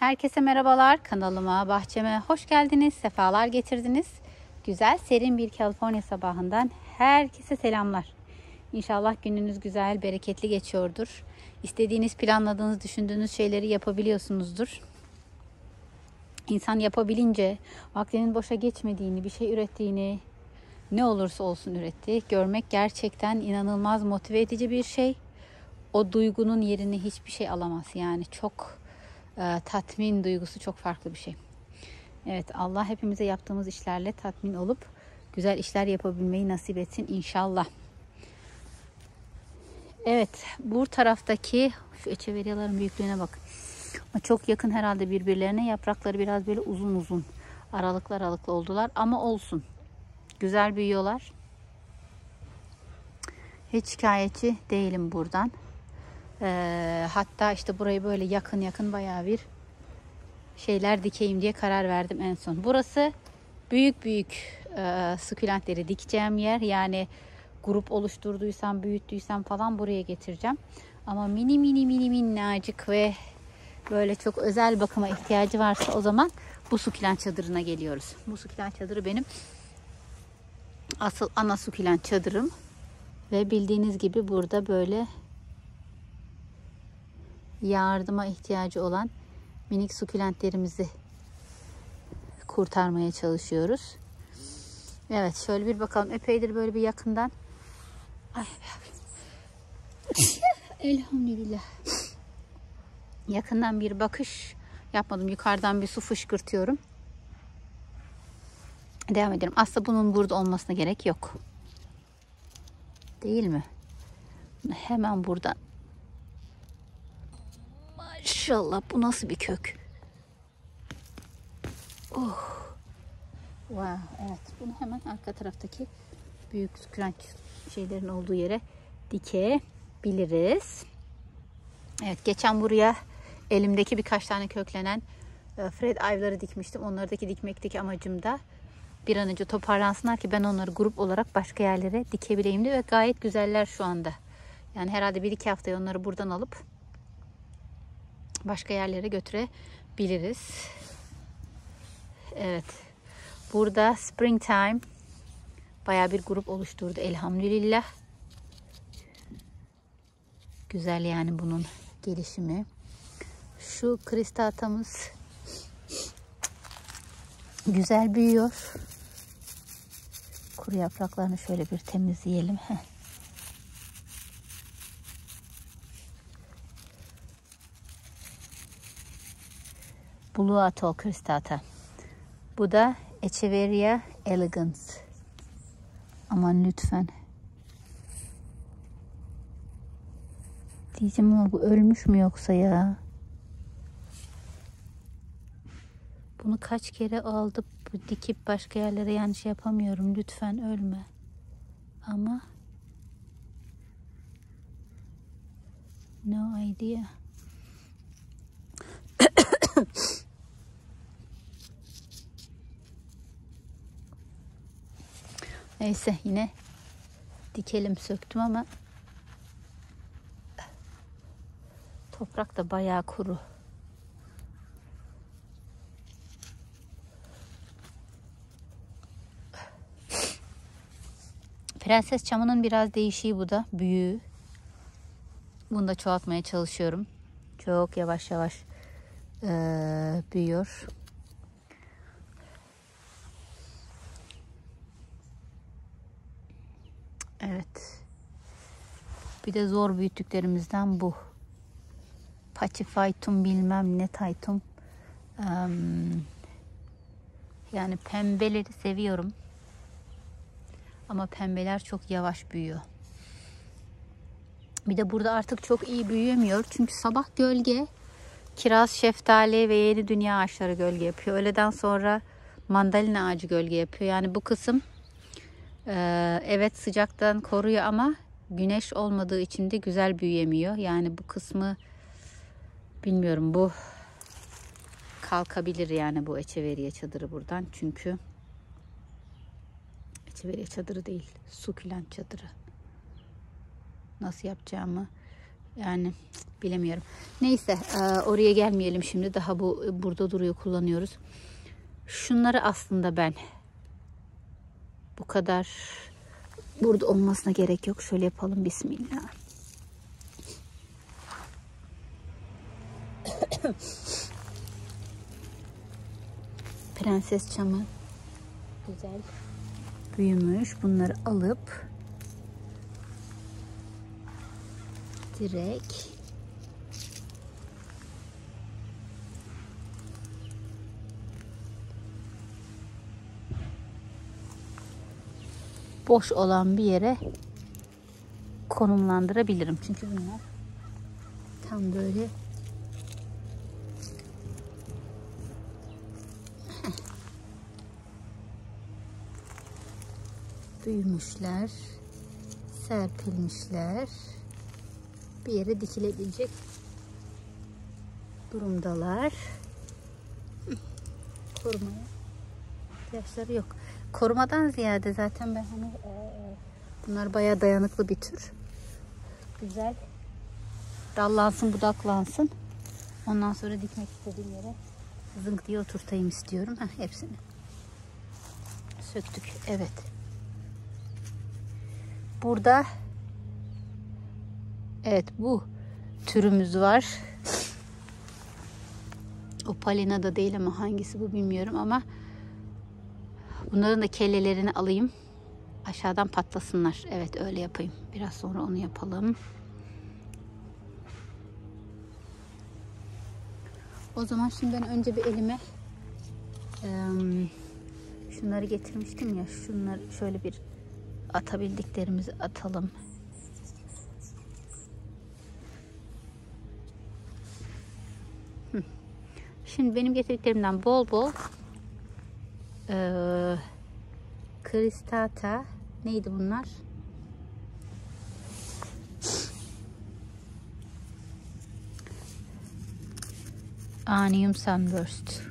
Herkese merhabalar. Kanalıma, bahçeme hoş geldiniz. Sefalar getirdiniz. Güzel, serin bir Kaliforniya sabahından herkese selamlar. İnşallah gününüz güzel, bereketli geçiyordur. İstediğiniz, planladığınız, düşündüğünüz şeyleri yapabiliyorsunuzdur. İnsan yapabilince vaktinin boşa geçmediğini, bir şey ürettiğini, ne olursa olsun üretti. Görmek gerçekten inanılmaz motive edici bir şey. O duygunun yerini hiçbir şey alamaz. Yani çok e, tatmin duygusu çok farklı bir şey. Evet Allah hepimize yaptığımız işlerle tatmin olup güzel işler yapabilmeyi nasip etsin inşallah. Evet bu taraftaki şu eçeveriyaların büyüklüğüne bak. Ama çok yakın herhalde birbirlerine. Yaprakları biraz böyle uzun uzun aralıklı aralıklı oldular ama olsun. Güzel büyüyorlar. Hiç şikayetçi değilim buradan. Ee, hatta işte burayı böyle yakın yakın bayağı bir şeyler dikeyim diye karar verdim en son. Burası büyük büyük e, sukulentleri dikeceğim yer. Yani grup oluşturduysam, büyüttüysem falan buraya getireceğim. Ama mini mini mini minnacık ve böyle çok özel bakıma ihtiyacı varsa o zaman bu sukulent çadırına geliyoruz. Bu sukulent çadırı benim asıl ana sukulent çadırım. Ve bildiğiniz gibi burada böyle yardıma ihtiyacı olan minik sukulentlerimizi kurtarmaya çalışıyoruz. Evet şöyle bir bakalım. Epeydir böyle bir yakından. Ay, Elhamdülillah. Yakından bir bakış yapmadım. Yukarıdan bir su fışkırtıyorum. Devam edelim. Aslında bunun burada olmasına gerek yok. Değil mi? Hemen buradan Maşallah bu nasıl bir kök? Oh. Wow, evet. Bunu hemen arka taraftaki büyük krank şeylerin olduğu yere dikebiliriz. Evet, geçen buraya elimdeki birkaç tane köklenen e, Fred Ive'ları dikmiştim. Onları da dikmekteki amacım da bir an önce toparlansınlar ki ben onları grup olarak başka yerlere dikebileyim de ve gayet güzeller şu anda. Yani herhalde bir iki haftaya onları buradan alıp başka yerlere götürebiliriz. Evet. Burada Springtime baya bir grup oluşturdu elhamdülillah. Güzel yani bunun gelişimi. Şu kristatamız güzel büyüyor. Kuru yapraklarını şöyle bir temizleyelim. Heh. Blue Atoll cristata. Bu da Echeveria elegans. Aman lütfen. Diyeceğim ama bu ölmüş mü yoksa ya? Bunu kaç kere aldıp dikip başka yerlere yani şey yapamıyorum. Lütfen ölme. Ama no idea. Neyse yine dikelim söktüm ama toprak da bayağı kuru. Prenses çamının biraz değişiği bu da. Büyüğü. Bunu da çoğaltmaya çalışıyorum. Çok yavaş yavaş ee, büyüyor. Evet. Bir de zor büyüttüklerimizden bu. Pachifaitum bilmem ne taytum. Um, yani pembeleri seviyorum. Ama pembeler çok yavaş büyüyor. Bir de burada artık çok iyi büyüyemiyor. Çünkü sabah gölge, kiraz, şeftali ve yeni dünya ağaçları gölge yapıyor. Öğleden sonra mandalina ağacı gölge yapıyor. Yani bu kısım ee, evet sıcaktan koruyor ama güneş olmadığı için de güzel büyüyemiyor. Yani bu kısmı bilmiyorum bu kalkabilir yani bu eçeveriye çadırı buradan. Çünkü eçeveriye çadırı değil sukulent çadırı. Nasıl yapacağımı yani Bilemiyorum. Neyse e, oraya gelmeyelim şimdi. Daha bu burada duruyor kullanıyoruz. Şunları aslında ben bu kadar burada olmasına gerek yok. Şöyle yapalım. Bismillah. Prenses çamı güzel büyümüş. Bunları alıp direkt boş olan bir yere konumlandırabilirim. Çünkü bunlar tam böyle büyümüşler, serpilmişler. Bir yere dikilebilecek durumdalar. Korumaya ihtiyaçları yok. Korumadan ziyade zaten ben hani e, bunlar bayağı dayanıklı bir tür. Güzel. Dallansın, budaklansın. Ondan sonra dikmek istediğim yere zınk diye oturtayım istiyorum. Heh, hepsini söktük. Evet. Burada evet bu türümüz var. O palina da değil ama hangisi bu bilmiyorum ama bunların da kellelerini alayım. Aşağıdan patlasınlar. Evet öyle yapayım. Biraz sonra onu yapalım. O zaman şimdi ben önce bir elime şunları getirmiştim ya. Şunları şöyle bir atabildiklerimizi atalım. Şimdi benim getirdiklerimden bol bol ee, kristata neydi bunlar? Anium sunburst.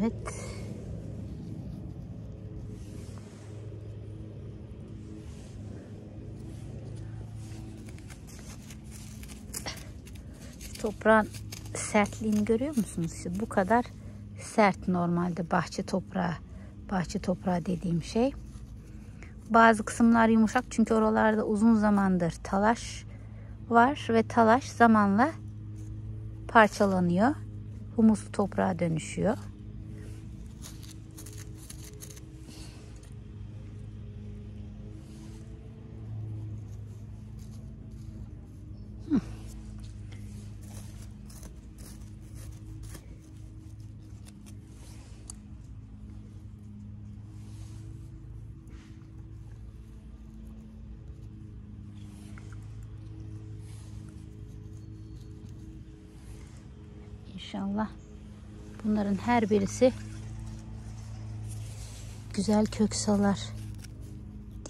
Evet. Toprağın sertliğini görüyor musunuz? İşte bu kadar sert normalde bahçe toprağı. Bahçe toprağı dediğim şey. Bazı kısımlar yumuşak çünkü oralarda uzun zamandır talaş var ve talaş zamanla parçalanıyor. Humuslu toprağa dönüşüyor. İnşallah bunların her birisi güzel kök salar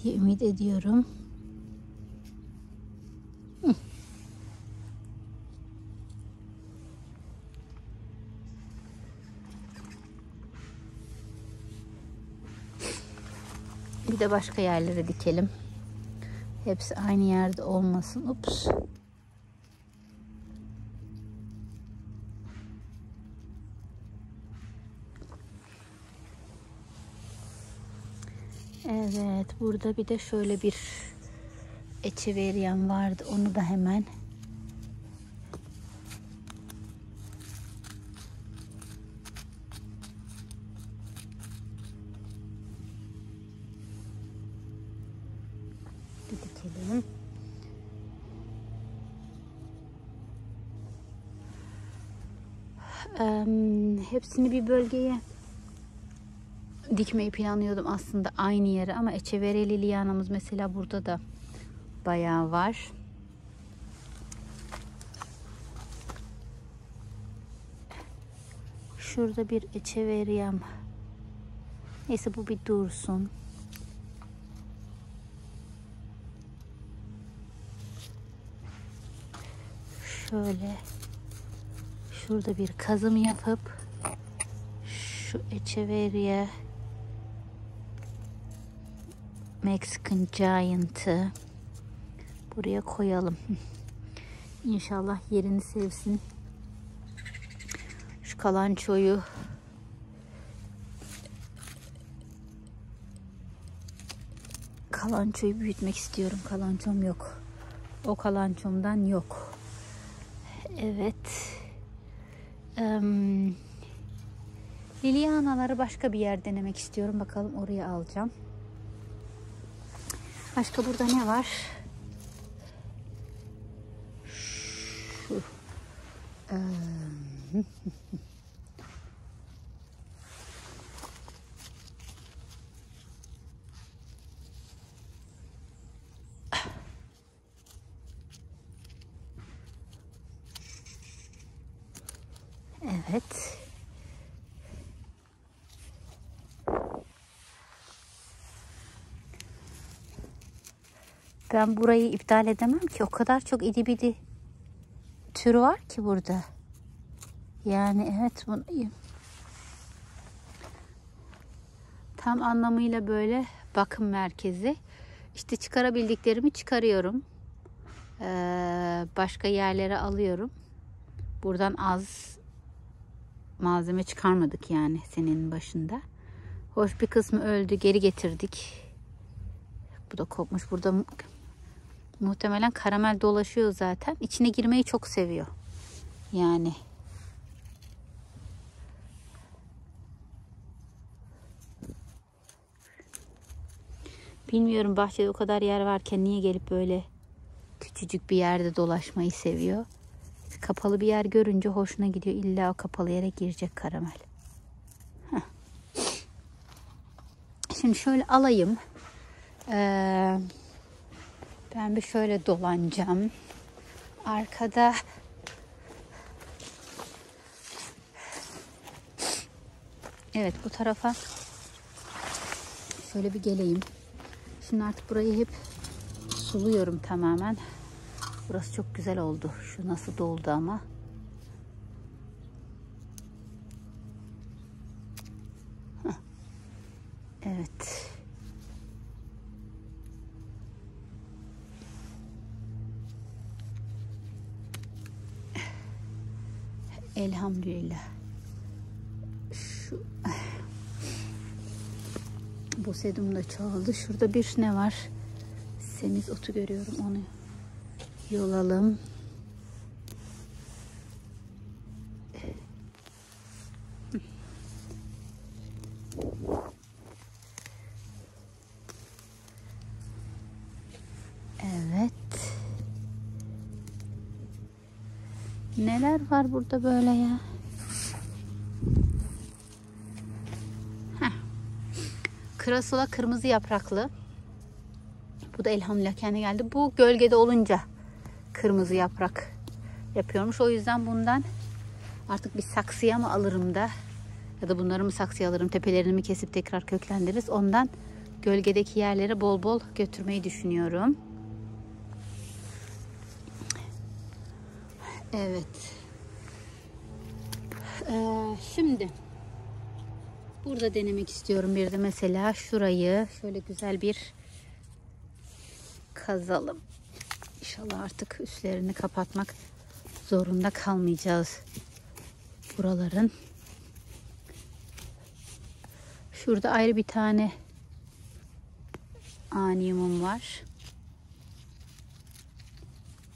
diye ümit ediyorum. Bir de başka yerlere dikelim. Hepsi aynı yerde olmasın. Ups. Evet burada bir de şöyle bir Echeveryan vardı. Onu da hemen hepsini bir bölgeye dikmeyi planlıyordum aslında aynı yere ama echevereli lianamız mesela burada da bayağı var. Şurada bir echeveriyam. Neyse bu bir dursun. Şöyle şurada bir kazım yapıp şu echeveriye Mexican Giant'ı buraya koyalım. İnşallah yerini sevsin. Şu kalançoyu kalançoyu büyütmek istiyorum. Kalançom yok. O kalançomdan yok. Evet. Um, Lilianaları başka bir yer denemek istiyorum. Bakalım oraya alacağım. Başka burada ne var? Şu. Um, Evet. Ben burayı iptal edemem ki. O kadar çok idi bidi türü var ki burada. Yani evet bunu tam anlamıyla böyle bakım merkezi. İşte çıkarabildiklerimi çıkarıyorum. Ee, başka yerlere alıyorum. Buradan az malzeme çıkarmadık yani senenin başında. Hoş bir kısmı öldü. Geri getirdik. Bu da kopmuş. Burada muhtemelen karamel dolaşıyor zaten. İçine girmeyi çok seviyor. Yani. Bilmiyorum bahçede o kadar yer varken niye gelip böyle küçücük bir yerde dolaşmayı seviyor. Kapalı bir yer görünce hoşuna gidiyor. İlla o kapalı yere girecek karamel. Heh. Şimdi şöyle alayım. Ee, ben bir şöyle dolanacağım. Arkada Evet bu tarafa şöyle bir geleyim. Şimdi artık burayı hep suluyorum tamamen. Burası çok güzel oldu. Şu nasıl doldu ama. Heh. Evet. Elhamdülillah. Şu bu sedum da çoğaldı. Şurada bir ne var? Semiz otu görüyorum onu yolalım. Evet. Neler var burada böyle ya? Heh. Krasula kırmızı yapraklı. Bu da elhamdülillah kendi geldi. Bu gölgede olunca kırmızı yaprak yapıyormuş. O yüzden bundan artık bir saksıya mı alırım da ya da bunları mı saksıya alırım tepelerini mi kesip tekrar köklendiririz. Ondan gölgedeki yerlere bol bol götürmeyi düşünüyorum. Evet. Ee, şimdi burada denemek istiyorum bir de mesela şurayı şöyle güzel bir kazalım. İnşallah artık üstlerini kapatmak zorunda kalmayacağız. Buraların. Şurada ayrı bir tane anyumum var.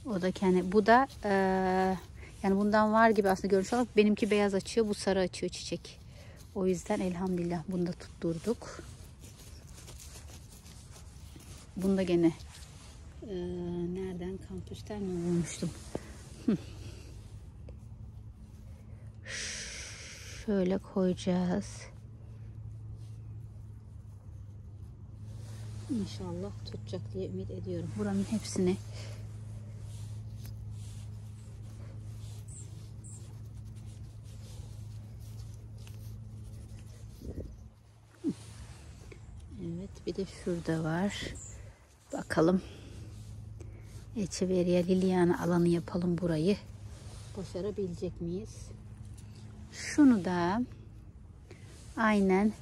O da kendi bu da e, yani bundan var gibi aslında görünüş olarak benimki beyaz açıyor bu sarı açıyor çiçek. O yüzden elhamdülillah bunu da tutturduk. Bunda gene ee, nereden kampüsten mi bulmuştum? Şöyle koyacağız. İnşallah tutacak diye ümit ediyorum. Buranın hepsini Bir de şurada var. Bakalım. Echeveria Liliana alanı yapalım burayı. Başarabilecek miyiz? Şunu da aynen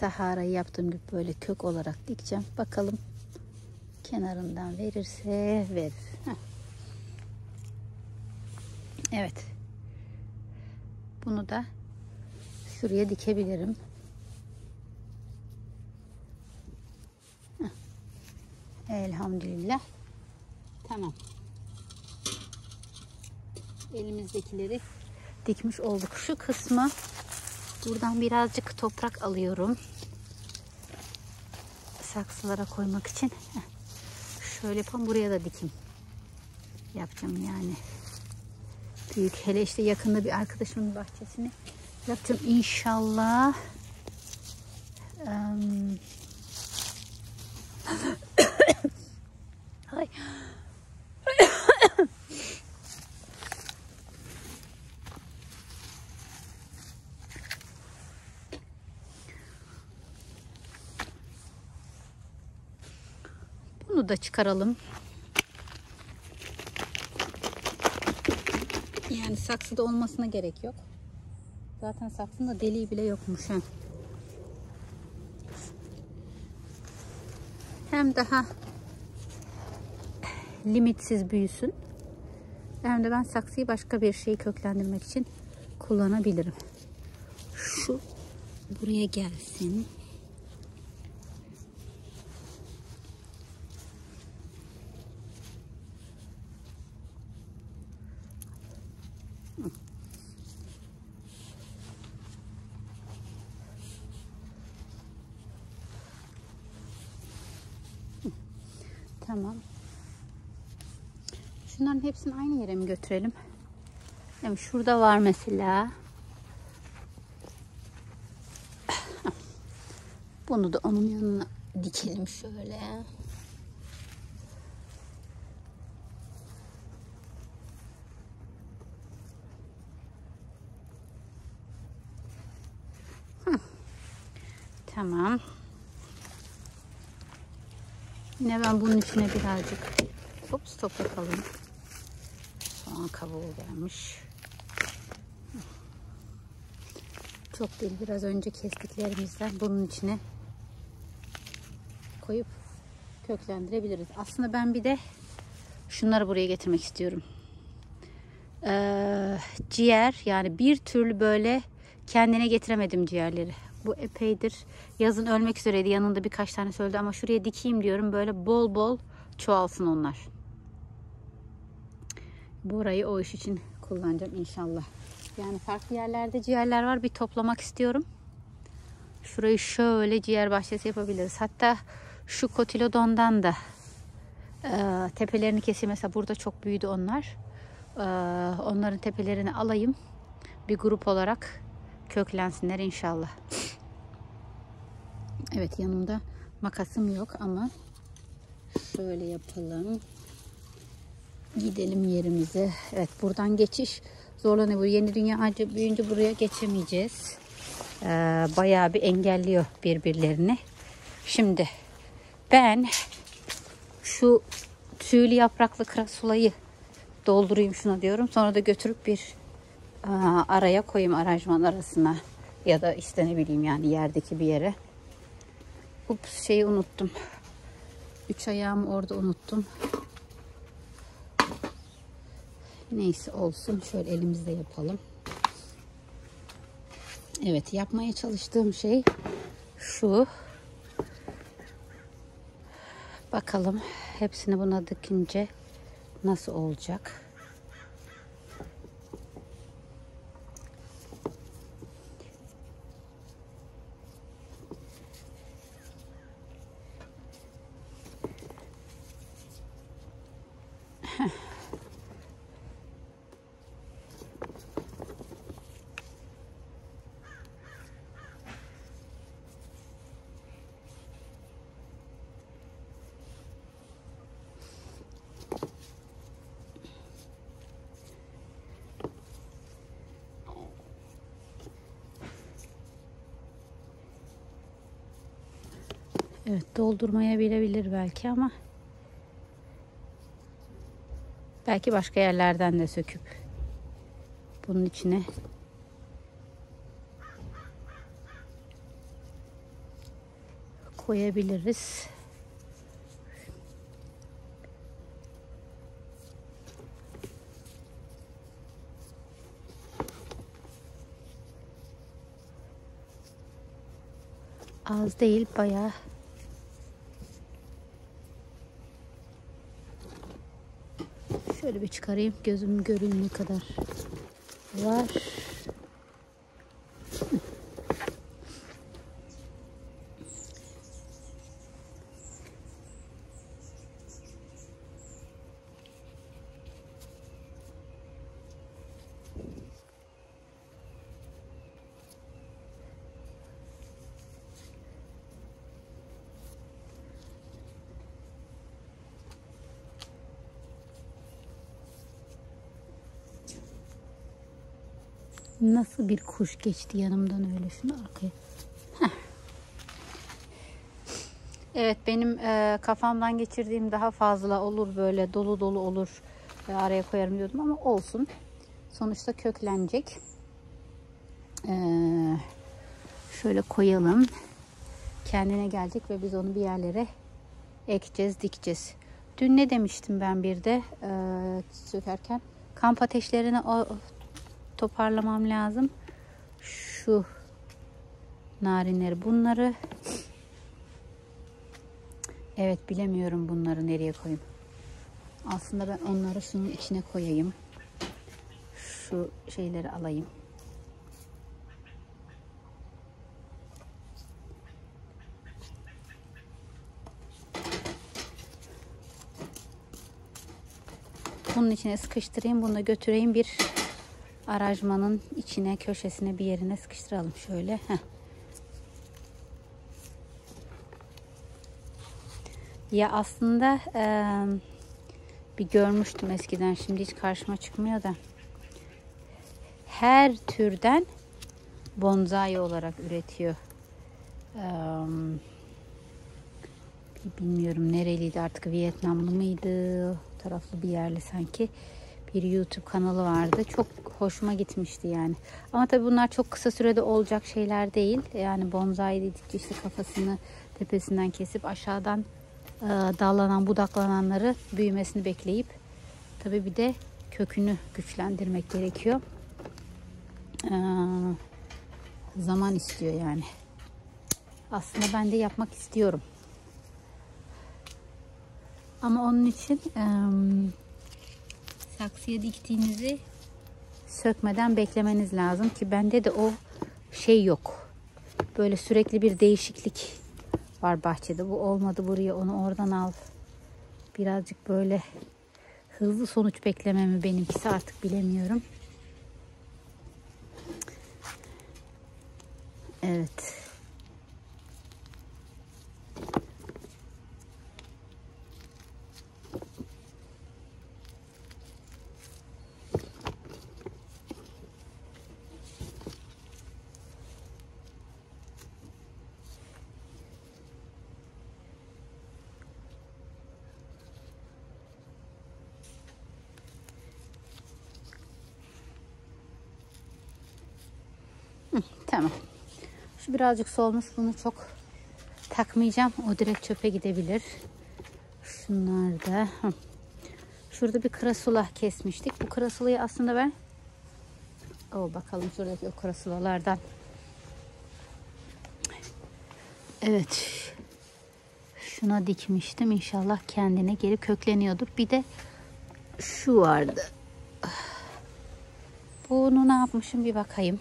Sahara yaptığım gibi böyle kök olarak dikeceğim. Bakalım kenarından verirse verir. Heh. Evet. Bunu da şuraya dikebilirim. Elhamdülillah. Tamam. Elimizdekileri dikmiş olduk. Şu kısmı buradan birazcık toprak alıyorum. Saksılara koymak için. Şöyle yapalım. Buraya da dikim. Yapacağım yani. Büyük. Hele işte yakında bir arkadaşımın bahçesini yapacağım inşallah. Um... Da çıkaralım. Yani saksıda olmasına gerek yok. Zaten saksında deliği bile yokmuş. He. Hem daha limitsiz büyüsün. Hem de ben saksıyı başka bir şeyi köklendirmek için kullanabilirim. Şu buraya gelsin. Tamam. Şunların hepsini aynı yere mi götürelim? Yani şurada var mesela. Bunu da onun yanına dikelim şöyle. Tamam. Yine ben bunun içine birazcık Ops toprak alayım. Soğan kabuğu gelmiş. Çok değil biraz önce kestiklerimizden bunun içine koyup köklendirebiliriz. Aslında ben bir de şunları buraya getirmek istiyorum. Ee, ciğer yani bir türlü böyle kendine getiremedim ciğerleri. Bu epeydir. Yazın ölmek üzereydi. Yanında birkaç tane söyledi ama şuraya dikeyim diyorum. Böyle bol bol çoğalsın onlar. Burayı o iş için kullanacağım inşallah. Yani farklı yerlerde ciğerler var. Bir toplamak istiyorum. Şurayı şöyle ciğer bahçesi yapabiliriz. Hatta şu kotilodondan da e, tepelerini keseyim. Mesela burada çok büyüdü onlar. E, onların tepelerini alayım. Bir grup olarak köklensinler inşallah. Evet yanımda makasım yok ama şöyle yapalım. Gidelim yerimize. Evet buradan geçiş zorlanıyor. Bu yeni dünya ağacı büyüyünce buraya geçemeyeceğiz. Ee, bayağı bir engelliyor birbirlerini. Şimdi ben şu tüylü yapraklı krasulayı doldurayım şuna diyorum. Sonra da götürüp bir aa, araya koyayım aranjman arasına. Ya da işte ne bileyim yani yerdeki bir yere. Ups şeyi unuttum. Üç ayağımı orada unuttum. Neyse olsun. Şöyle elimizde yapalım. Evet yapmaya çalıştığım şey şu. Bakalım hepsini buna dikince nasıl olacak. Evet doldurmaya bilebilir belki ama belki başka yerlerden de söküp bunun içine koyabiliriz. Az değil bayağı Şöyle bir çıkarayım. Gözüm göreyim kadar var. Nasıl bir kuş geçti yanımdan öyle şunu arkaya. Heh. Evet benim e, kafamdan geçirdiğim daha fazla olur böyle dolu dolu olur e, araya koyarım diyordum ama olsun. Sonuçta köklenecek. E, şöyle koyalım. Kendine gelecek ve biz onu bir yerlere ekeceğiz, dikeceğiz. Dün ne demiştim ben bir de e, sökerken? Kamp ateşlerini o toparlamam lazım. Şu narinleri bunları Evet bilemiyorum bunları nereye koyayım. Aslında ben onları şunun içine koyayım. Şu şeyleri alayım. Bunun içine sıkıştırayım. Bunu da götüreyim bir aracmanın içine köşesine bir yerine sıkıştıralım şöyle. Heh. Ya aslında e, bir görmüştüm eskiden şimdi hiç karşıma çıkmıyor da her türden bonsai olarak üretiyor. E, bilmiyorum nereliydi artık Vietnamlı mıydı taraflı bir yerli sanki bir YouTube kanalı vardı. Çok hoşuma gitmişti yani. Ama tabii bunlar çok kısa sürede olacak şeyler değil. Yani bonsai dedikçe işte kafasını tepesinden kesip aşağıdan e, dallanan budaklananları büyümesini bekleyip tabii bir de kökünü güçlendirmek gerekiyor. E, zaman istiyor yani. Aslında ben de yapmak istiyorum. Ama onun için e, saksıya diktiğinizi sökmeden beklemeniz lazım ki bende de o şey yok. Böyle sürekli bir değişiklik var bahçede. Bu olmadı buraya onu oradan al. Birazcık böyle hızlı sonuç beklememi benimkisi artık bilemiyorum. Evet. Tamam. Şu birazcık solmuş. Bunu çok takmayacağım. O direkt çöpe gidebilir. Şunlar da. Şurada bir krasula kesmiştik. Bu krasulayı aslında ben o bakalım şuradaki o krasulalardan. Evet. Şuna dikmiştim. İnşallah kendine geri kökleniyordur. Bir de şu vardı. Bunu ne yapmışım bir bakayım.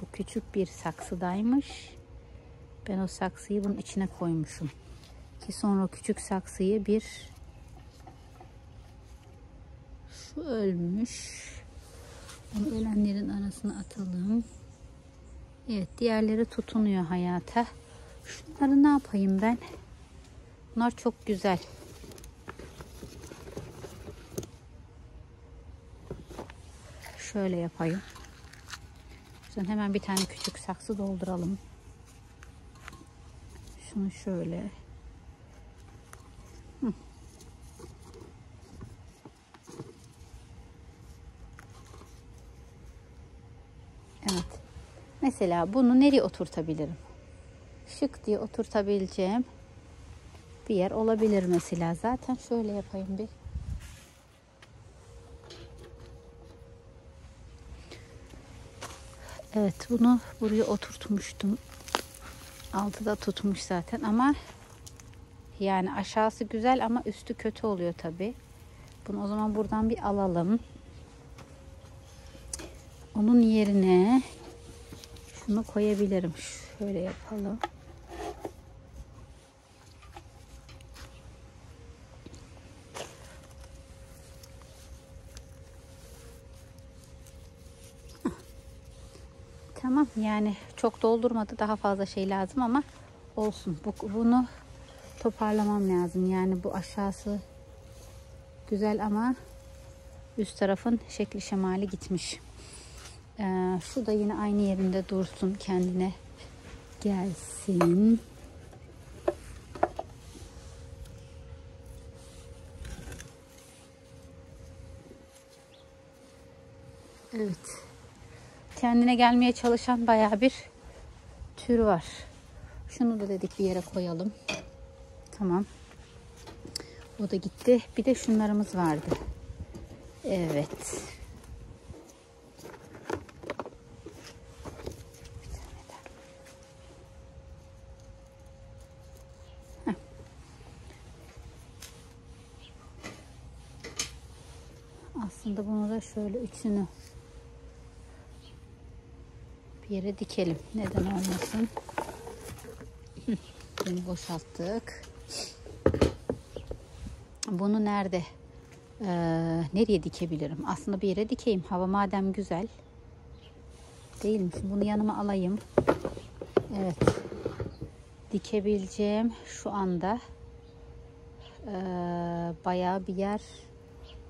Bu küçük bir saksıdaymış. Ben o saksıyı bunun içine koymuşum. Ki sonra küçük saksıyı bir şu ölmüş. Onu ölenlerin arasına atalım. Evet diğerleri tutunuyor hayata. Şunları ne yapayım ben? Bunlar çok güzel. Şöyle yapayım. Şuradan hemen bir tane küçük saksı dolduralım. Şunu şöyle. Evet. Mesela bunu nereye oturtabilirim? Şık diye oturtabileceğim bir yer olabilir mesela. Zaten şöyle yapayım bir. Evet bunu buraya oturtmuştum. Altı da tutmuş zaten ama yani aşağısı güzel ama üstü kötü oluyor tabi. Bunu o zaman buradan bir alalım. Onun yerine şunu koyabilirim. Şöyle yapalım. Tamam yani çok doldurmadı daha fazla şey lazım ama olsun. Bu, bunu toparlamam lazım. Yani bu aşağısı güzel ama üst tarafın şekli şemali gitmiş. Ee, şu da yine aynı yerinde dursun kendine gelsin. Evet kendine gelmeye çalışan baya bir tür var. Şunu da dedik bir yere koyalım. Tamam. O da gitti. Bir de şunlarımız vardı. Evet. Aslında bunu da şöyle üçünü bir yere dikelim. Neden olmasın? Bunu boşalttık. Bunu nerede? Ee, nereye dikebilirim? Aslında bir yere dikeyim. Hava madem güzel. Değil mi? Bunu yanıma alayım. Evet. Dikebileceğim şu anda e, bayağı bir yer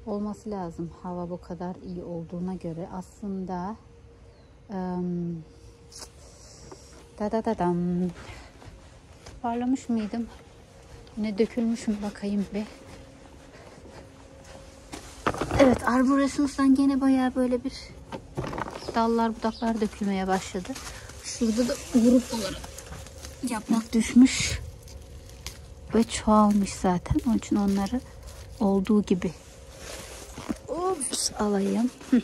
olması lazım. Hava bu kadar iyi olduğuna göre aslında Um, da da da dam. Toparlamış mıydım? Ne dökülmüş mü bakayım bir. Evet arborescens'tan gene baya böyle bir dallar budaklar dökülmeye başladı. Şurada da grup olarak yaprak düşmüş ve çoğalmış zaten. Onun için onları olduğu gibi Ups, alayım. Hı.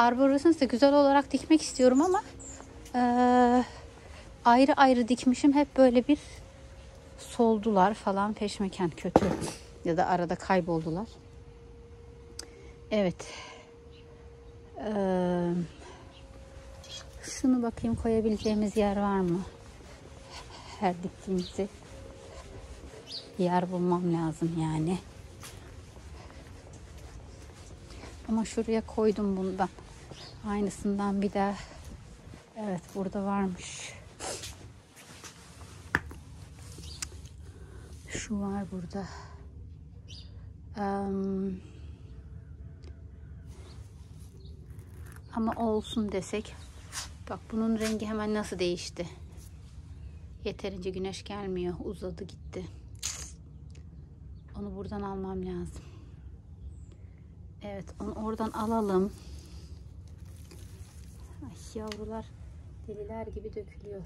Arborescens de güzel olarak dikmek istiyorum ama e, ayrı ayrı dikmişim. Hep böyle bir soldular falan peşmeken kötü ya da arada kayboldular. Evet. Ee, şunu bakayım koyabileceğimiz yer var mı? Her diktiğimizi yer bulmam lazım yani. Ama şuraya koydum bundan. Aynısından bir daha. Evet burada varmış. Şu var burada. Um, ama olsun desek. Bak bunun rengi hemen nasıl değişti. Yeterince güneş gelmiyor. Uzadı gitti. Onu buradan almam lazım. Evet onu oradan alalım. Ay yavrular deliler gibi dökülüyor.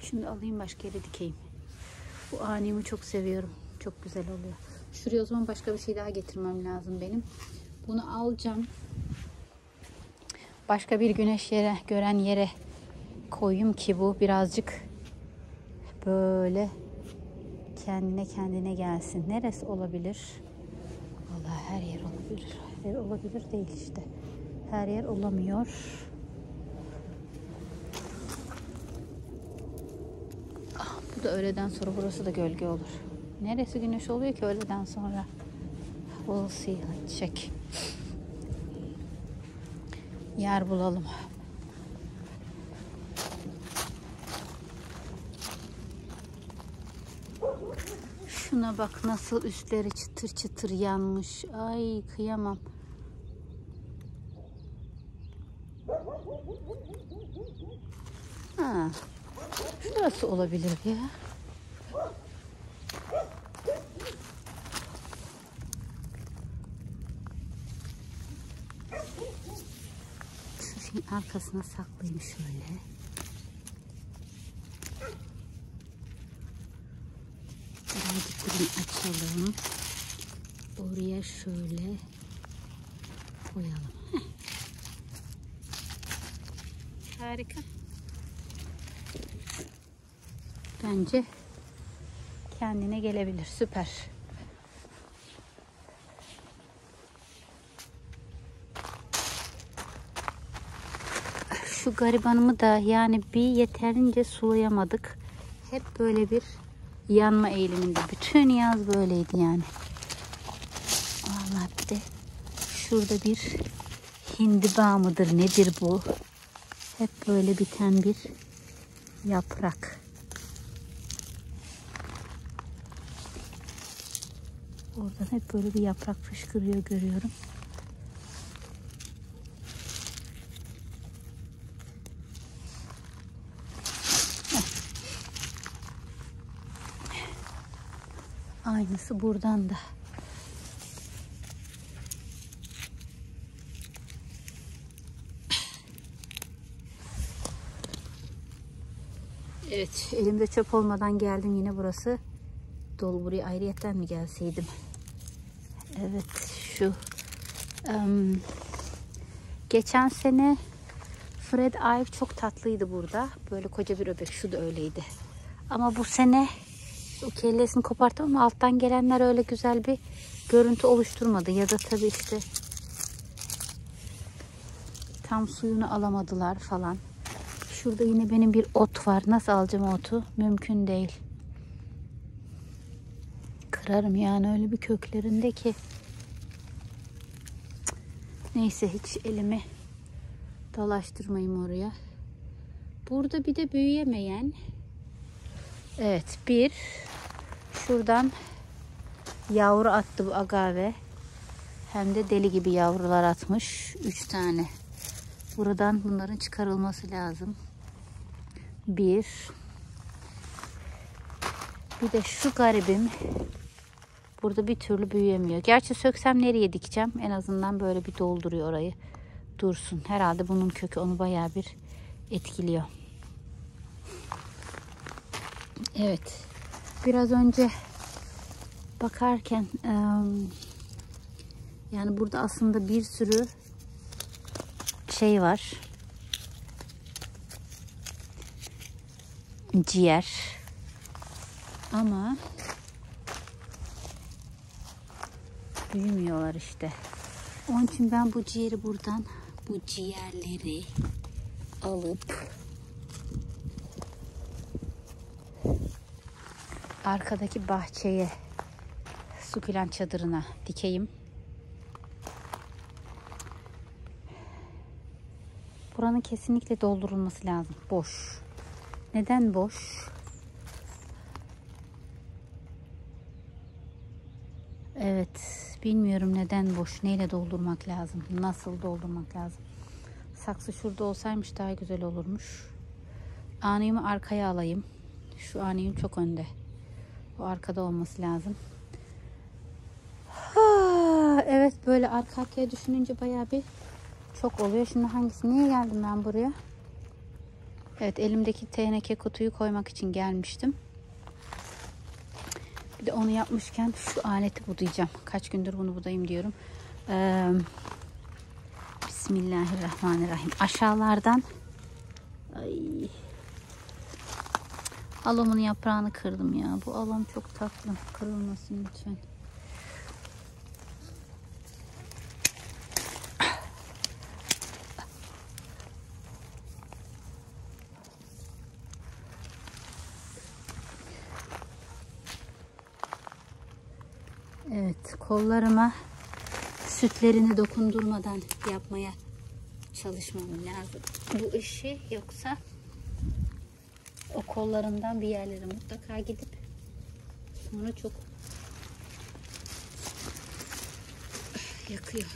Şimdi alayım başka yere dikeyim. Bu animi çok seviyorum. Çok güzel oluyor. Şuraya o zaman başka bir şey daha getirmem lazım benim. Bunu alacağım. Başka bir güneş yere gören yere koyayım ki bu birazcık böyle kendine kendine gelsin. Neresi olabilir? Allah her yer olabilir. Her yer olabilir değil işte. Her yer olamıyor. Ah, bu da öğleden sonra burası da gölge olur. Neresi güneş oluyor ki öğleden sonra? We'll see. Check. Yer bulalım. Şuna bak nasıl üstleri çıtır çıtır yanmış. Ay kıyamam. Ha. Şurası olabilir ya. Şu arkasına saklayayım şöyle. Birazcık bunu açalım. Oraya şöyle koyalım. Heh. Harika. Bence kendine gelebilir. Süper. Şu garibanımı da yani bir yeterince sulayamadık. Hep böyle bir yanma eğiliminde. Bütün yaz böyleydi yani. Vallahi bir de şurada bir hindiba mıdır nedir bu? Hep böyle biten bir yaprak. Oradan hep böyle bir yaprak fışkırıyor görüyorum. Aynısı buradan da. Evet, elimde çöp olmadan geldim yine burası. Dolu buraya ayrıyetten mi gelseydim? Evet, şu em, geçen sene Fred Ive çok tatlıydı burada. Böyle koca bir öbek. Şu da öyleydi. Ama bu sene o kellesini koparttım ama alttan gelenler öyle güzel bir görüntü oluşturmadı. Ya da tabii işte tam suyunu alamadılar falan. Şurada yine benim bir ot var. Nasıl alacağım otu? Mümkün değil. Kırarım yani öyle bir köklerinde ki. Neyse hiç elimi dolaştırmayayım oraya. Burada bir de büyüyemeyen Evet bir şuradan yavru attı bu agave. Hem de deli gibi yavrular atmış. Üç tane. Buradan bunların çıkarılması lazım. Bir. Bir de şu garibim burada bir türlü büyüyemiyor. Gerçi söksem nereye dikeceğim? En azından böyle bir dolduruyor orayı. Dursun. Herhalde bunun kökü onu bayağı bir etkiliyor. Evet. Biraz önce bakarken yani burada aslında bir sürü şey var. Ciğer. Ama büyümüyorlar işte. Onun için ben bu ciğeri buradan bu ciğerleri alıp arkadaki bahçeye sukulent çadırına dikeyim. Buranın kesinlikle doldurulması lazım. Boş. Neden boş? Evet. Bilmiyorum neden boş. Neyle doldurmak lazım? Nasıl doldurmak lazım? Saksı şurada olsaymış daha güzel olurmuş. Anıyımı arkaya alayım. Şu anıyım çok önde. Bu arkada olması lazım. Ha, evet böyle arka arkaya düşününce bayağı bir çok oluyor. Şimdi hangisi? Niye geldim ben buraya? Evet elimdeki teneke kutuyu koymak için gelmiştim. Bir de onu yapmışken şu aleti budayacağım. Kaç gündür bunu budayım diyorum. Ee, Bismillahirrahmanirrahim. Aşağılardan ay, Alom'un yaprağını kırdım ya. Bu alom çok tatlı. Kırılmasın lütfen. kollarıma sütlerini dokundurmadan yapmaya çalışmam lazım. Bu işi yoksa o kollarından bir yerlere mutlaka gidip sonra çok yakıyor.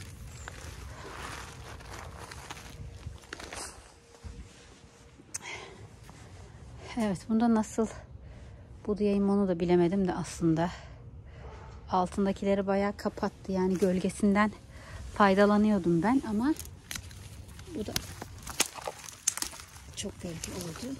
Evet bunda nasıl budayayım onu da bilemedim de aslında. Altındakileri bayağı kapattı. Yani gölgesinden faydalanıyordum ben ama bu da çok gölge oldu.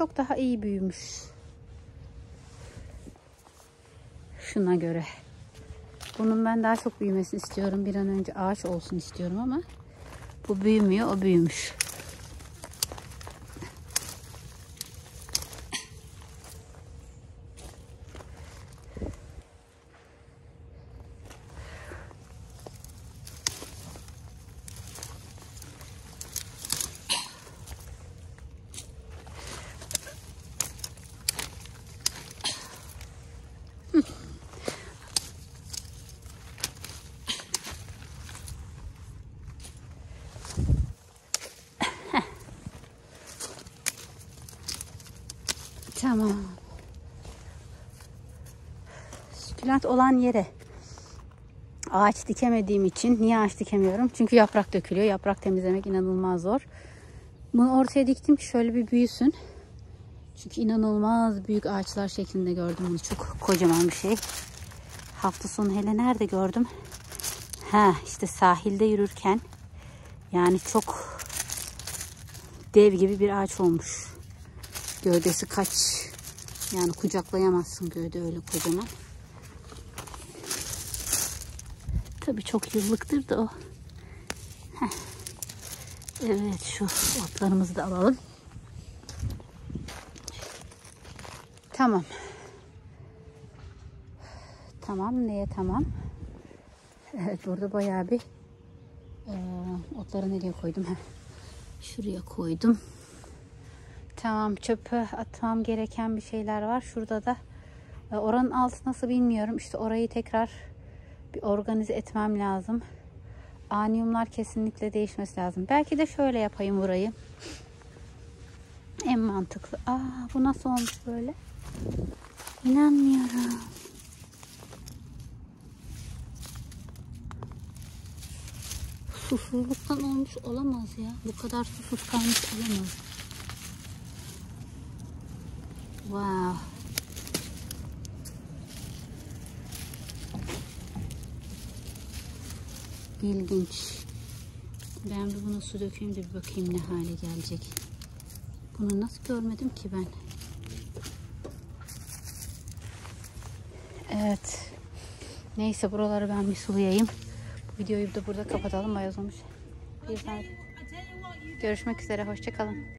Çok daha iyi büyümüş. Şuna göre. Bunun ben daha çok büyümesini istiyorum. Bir an önce ağaç olsun istiyorum ama bu büyümüyor, o büyümüş. Tamam. Sükülent olan yere ağaç dikemediğim için niye ağaç dikemiyorum? Çünkü yaprak dökülüyor. Yaprak temizlemek inanılmaz zor. Bunu ortaya diktim ki şöyle bir büyüsün. Çünkü inanılmaz büyük ağaçlar şeklinde gördüm bunu. Çok kocaman bir şey. Hafta sonu hele nerede gördüm? Ha işte sahilde yürürken yani çok dev gibi bir ağaç olmuş. Gövdesi kaç yani kucaklayamazsın gövde öyle kocaman. Tabii çok yıllıktır da o. Heh. Evet şu otlarımızı da alalım. Tamam. Tamam neye tamam? Evet burada bayağı bir e, otları nereye koydum? Heh. Şuraya koydum. Tamam çöpe atmam gereken bir şeyler var. Şurada da e, oranın altı nasıl bilmiyorum. İşte orayı tekrar bir organize etmem lazım. Anyumlar kesinlikle değişmesi lazım. Belki de şöyle yapayım burayı. En mantıklı. Aa bu nasıl olmuş böyle? İnanmıyorum. Susuzluktan olmuş olamaz ya. Bu kadar susuz kalmış olamaz. Wow. İlginç. Ben bir buna su dökeyim de bir bakayım ne hale gelecek. Bunu nasıl görmedim ki ben? Evet. Neyse buraları ben bir sulayayım. Bu videoyu da burada kapatalım. Bayağı olmuş. Bir tane. Görüşmek üzere. Hoşçakalın.